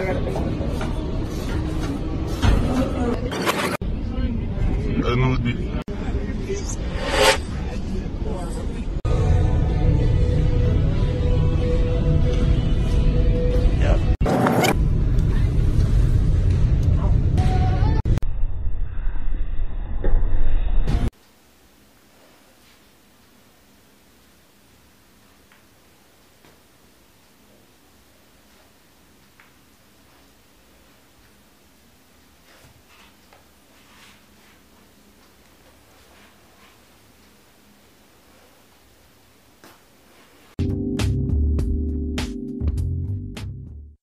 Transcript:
Да ну,